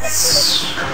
Yes.